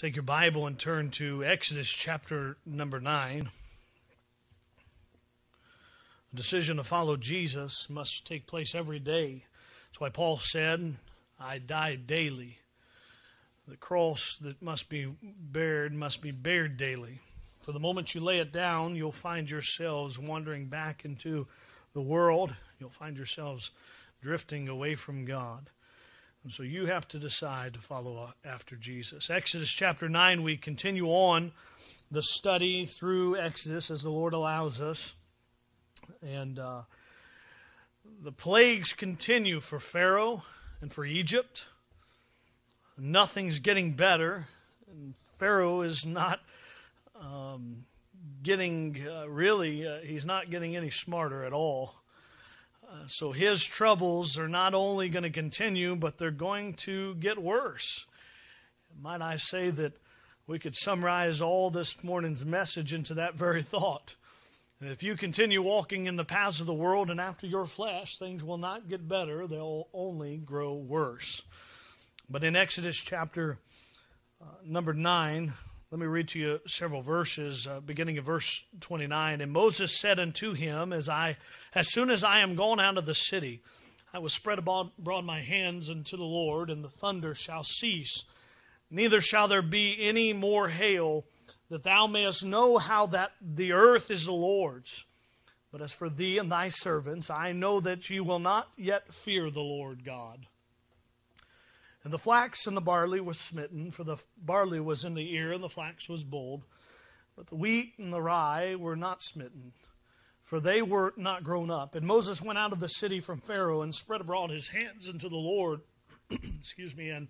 Take your Bible and turn to Exodus chapter number 9. The decision to follow Jesus must take place every day. That's why Paul said, I die daily. The cross that must be bared must be bared daily. For the moment you lay it down, you'll find yourselves wandering back into the world. You'll find yourselves drifting away from God. And so you have to decide to follow after Jesus. Exodus chapter 9, we continue on the study through Exodus as the Lord allows us. And uh, the plagues continue for Pharaoh and for Egypt. Nothing's getting better. And Pharaoh is not um, getting, uh, really, uh, he's not getting any smarter at all. So his troubles are not only going to continue, but they're going to get worse. Might I say that we could summarize all this morning's message into that very thought. If you continue walking in the paths of the world and after your flesh, things will not get better, they'll only grow worse. But in Exodus chapter uh, number 9, let me read to you several verses, uh, beginning of verse 29. And Moses said unto him, As I, as soon as I am gone out of the city, I will spread abroad my hands unto the Lord, and the thunder shall cease. Neither shall there be any more hail, that thou mayest know how that the earth is the Lord's. But as for thee and thy servants, I know that ye will not yet fear the Lord God. And the flax and the barley were smitten, for the barley was in the ear, and the flax was bolled. But the wheat and the rye were not smitten, for they were not grown up. And Moses went out of the city from Pharaoh and spread abroad his hands unto the Lord, excuse me, and